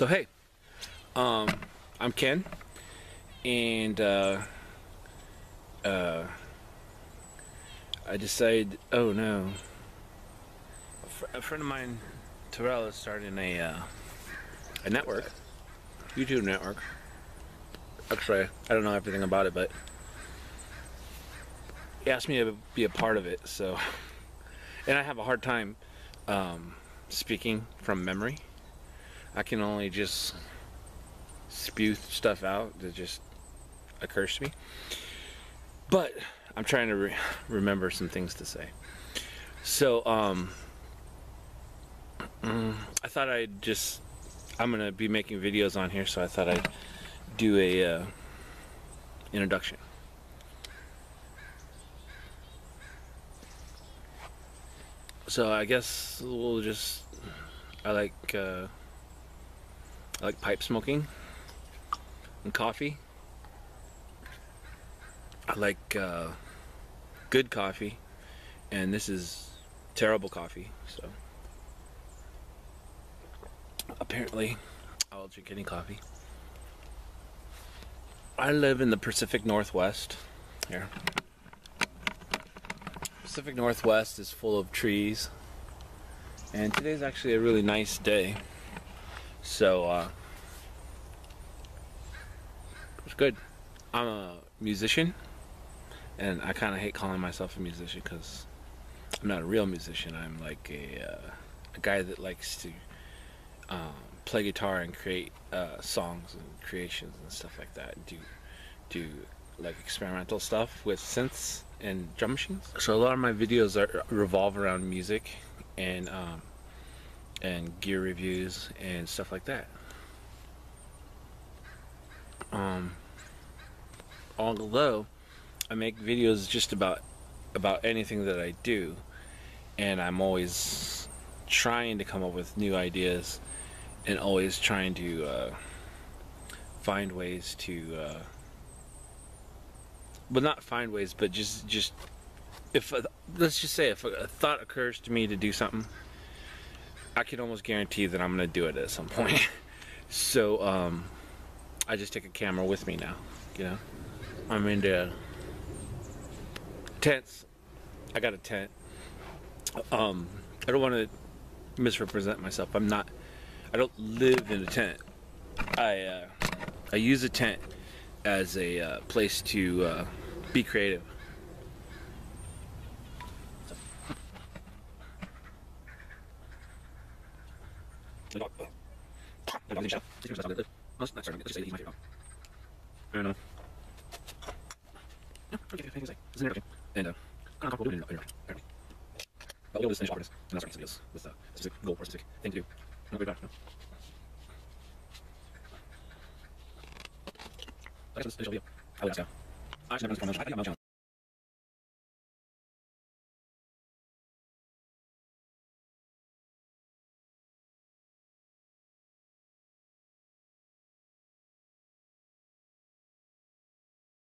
So hey, um, I'm Ken, and uh, uh, I decided. Oh no, a, fr a friend of mine, Terrell, is starting a uh, a network, YouTube network. Actually, I don't know everything about it, but he asked me to be a part of it. So, and I have a hard time um, speaking from memory. I can only just spew stuff out that just occurs to me. But I'm trying to re remember some things to say. So, um, mm, I thought I'd just, I'm going to be making videos on here, so I thought I'd do a uh, introduction. So I guess we'll just, I like, uh, I like pipe smoking and coffee. I like uh, good coffee, and this is terrible coffee. So apparently, I'll drink any coffee. I live in the Pacific Northwest. Here, Pacific Northwest is full of trees, and today's actually a really nice day. So, uh, it's good. I'm a musician, and I kind of hate calling myself a musician because I'm not a real musician. I'm like a, uh, a guy that likes to um, play guitar and create uh, songs and creations and stuff like that. Do do like experimental stuff with synths and drum machines. So a lot of my videos are revolve around music and um, and gear reviews and stuff like that. Um, although I make videos just about about anything that I do, and I'm always trying to come up with new ideas and always trying to uh, find ways to, uh, but not find ways, but just just if let's just say if a thought occurs to me to do something I can almost guarantee that I'm gonna do it at some point. so um, I just take a camera with me now. You know, I'm in into tents. I got a tent. Um, I don't want to misrepresent myself. I'm not. I don't live in a tent. I uh, I use a tent as a uh, place to uh, be creative. Don't know. Yeah, okay. And, uh, comfortable doing apparently. But we'll just finish artists, and that's some videos with uh, specific goal or a specific thing to do. Not very bad, no. I guess this video. I would ask, uh, I actually never done this. I think I'm.